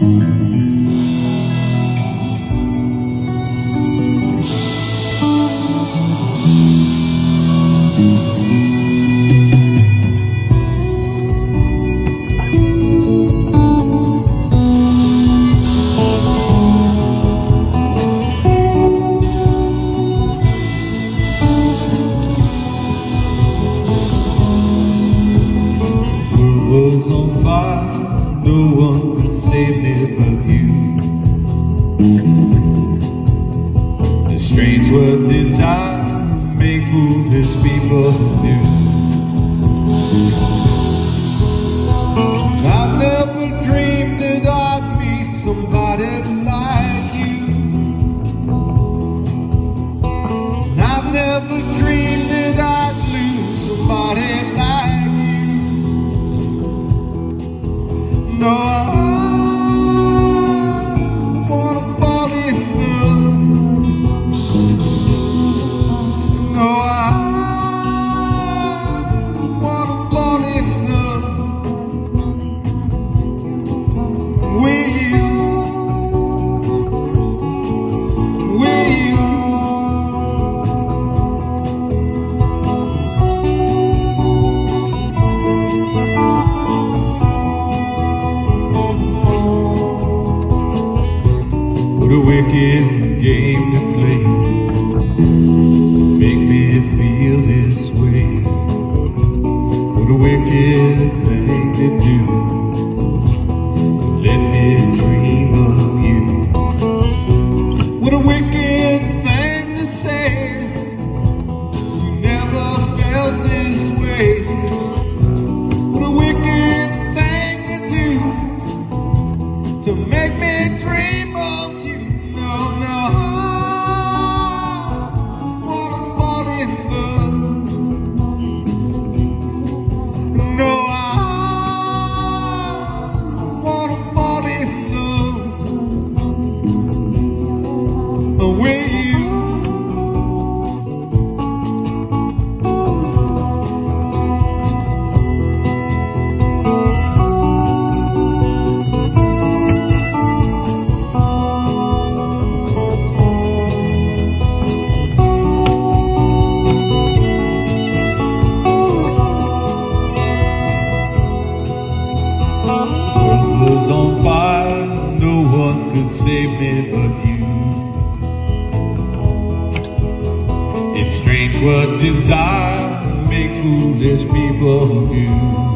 was foolish people. I never dreamed that I'd meet somebody like you. And I've never dreamed that I'd lose somebody like you. No, What a wicked game to play. Make me feel this way. What a wicked thing to do. Let me dream of you. What a wicked thing to say. You never felt this way. What a wicked thing to do to make me dream of but you. It's strange what desire make foolish people do.